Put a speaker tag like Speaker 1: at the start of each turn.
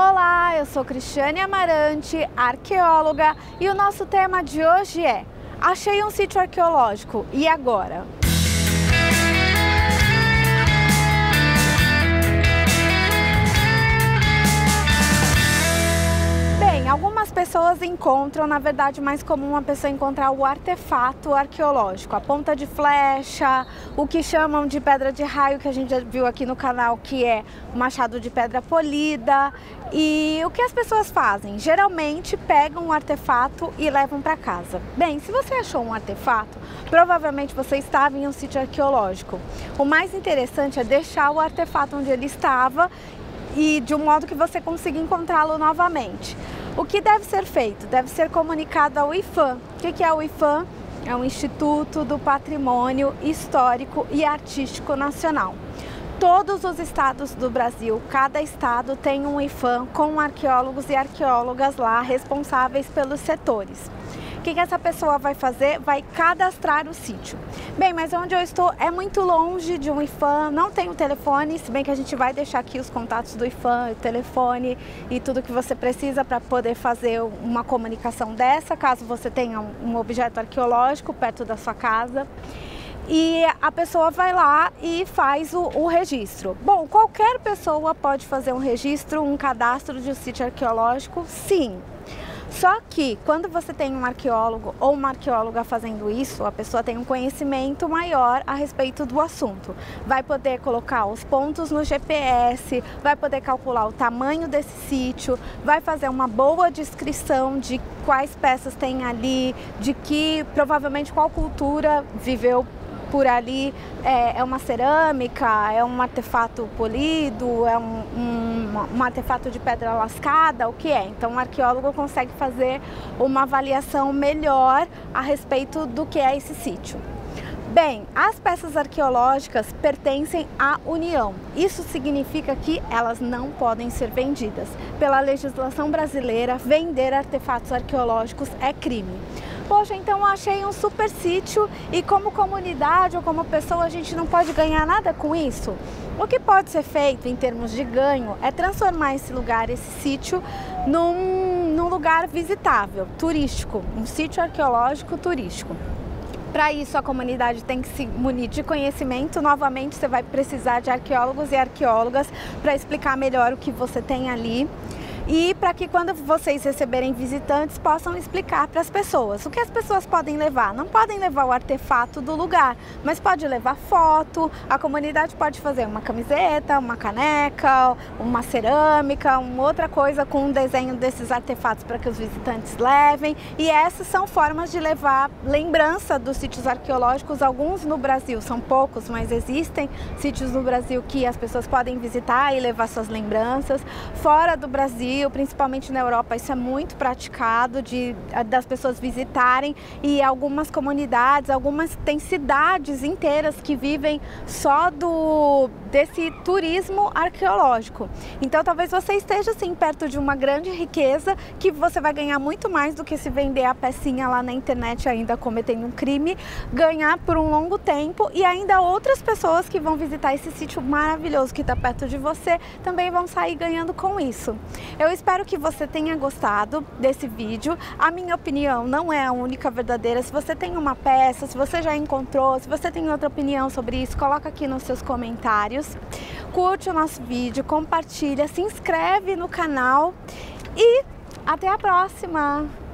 Speaker 1: Olá, eu sou Cristiane Amarante, arqueóloga, e o nosso tema de hoje é Achei um sítio arqueológico, e agora? Pessoas encontram, na verdade, mais comum uma pessoa encontrar o artefato arqueológico, a ponta de flecha, o que chamam de pedra de raio, que a gente já viu aqui no canal, que é o machado de pedra polida. E o que as pessoas fazem? Geralmente pegam um artefato e levam para casa. Bem, se você achou um artefato, provavelmente você estava em um sítio arqueológico. O mais interessante é deixar o artefato onde ele estava e de um modo que você consiga encontrá-lo novamente. O que deve ser feito? Deve ser comunicado ao IFAM. O que é o IFAM? É o Instituto do Patrimônio Histórico e Artístico Nacional. Todos os estados do Brasil, cada estado tem um IFAM com arqueólogos e arqueólogas lá responsáveis pelos setores. O que, que essa pessoa vai fazer? Vai cadastrar o sítio. Bem, mas onde eu estou é muito longe de um IFAM, não tem o telefone, se bem que a gente vai deixar aqui os contatos do IFAM, o telefone e tudo que você precisa para poder fazer uma comunicação dessa, caso você tenha um objeto arqueológico perto da sua casa e a pessoa vai lá e faz o, o, registro. Bom, qualquer pessoa pode fazer um registro, um cadastro de um sítio arqueológico? Sim. Só que quando você tem um arqueólogo ou uma arqueóloga fazendo isso, a pessoa tem um conhecimento maior a respeito do assunto. Vai poder colocar os pontos no GPS, vai poder calcular o tamanho desse sítio, vai fazer uma boa descrição de quais peças tem ali, de que provavelmente qual cultura viveu por ali é, é, uma cerâmica, é um artefato polido, é um, um, um, artefato de pedra lascada, o que é? Então o arqueólogo consegue fazer uma avaliação melhor a respeito do que é esse sítio. Bem, as peças arqueológicas pertencem à União. Isso significa que elas não podem ser vendidas. Pela legislação brasileira, vender artefatos arqueológicos é crime. Poxa, então achei um super sítio e como comunidade ou como pessoa a gente não pode ganhar nada com isso? O que pode ser feito em termos de ganho é transformar esse lugar, esse sítio, num, num lugar visitável, turístico, um sítio arqueológico turístico. Para isso, a comunidade tem que se munir de conhecimento. Novamente, você vai precisar de arqueólogos e arqueólogas para explicar melhor o que você tem ali e para que quando vocês receberem visitantes possam explicar para as pessoas. O que as pessoas podem levar? Não podem levar o artefato do lugar, mas pode levar foto, a comunidade pode fazer uma camiseta, uma caneca, uma cerâmica, uma outra coisa com um desenho desses artefatos para que os visitantes levem. E essas são formas de levar lembrança dos sítios arqueológicos, alguns no Brasil, são poucos, mas existem sítios no Brasil que as pessoas podem visitar e levar suas lembranças. Fora do Brasil, Brasil, principalmente na Europa, isso é muito praticado de das pessoas visitarem e algumas comunidades, algumas tem cidades inteiras que vivem só do desse turismo arqueológico. Então talvez você esteja assim perto de uma grande riqueza que você vai ganhar muito mais do que se vender a pecinha lá na internet ainda cometendo um crime, ganhar por um longo tempo e ainda outras pessoas que vão visitar esse sítio maravilhoso que está perto de você também vão sair ganhando com isso. Eu espero que você tenha gostado desse vídeo. A minha opinião não é a única verdadeira. Se você tem uma peça, se você já encontrou, se você tem outra opinião sobre isso, coloca aqui nos seus comentários, curte o nosso vídeo, compartilha, se inscreve no canal e até a próxima!